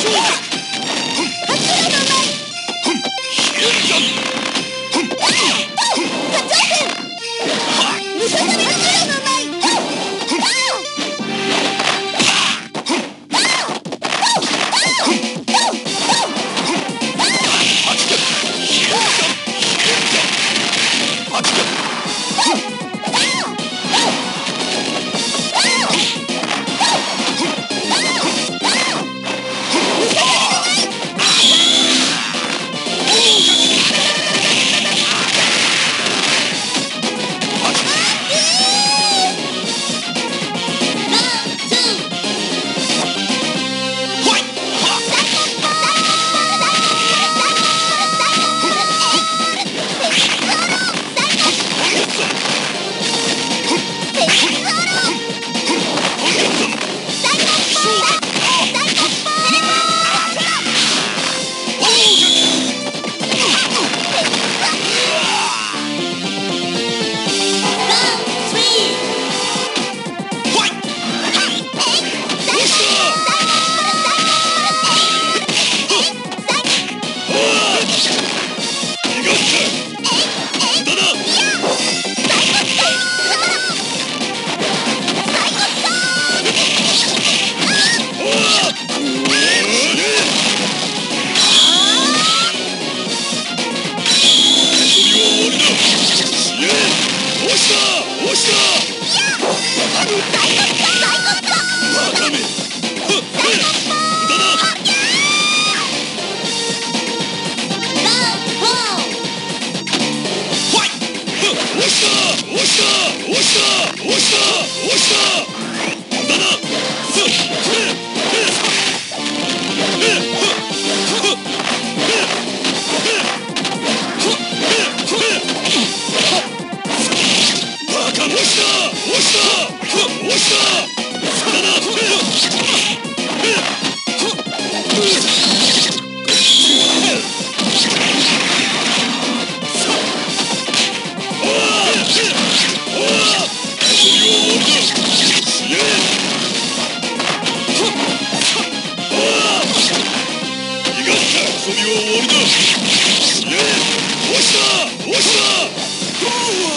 Shake! 押した押したした押した押した押した押した遊びは終わりだやたた。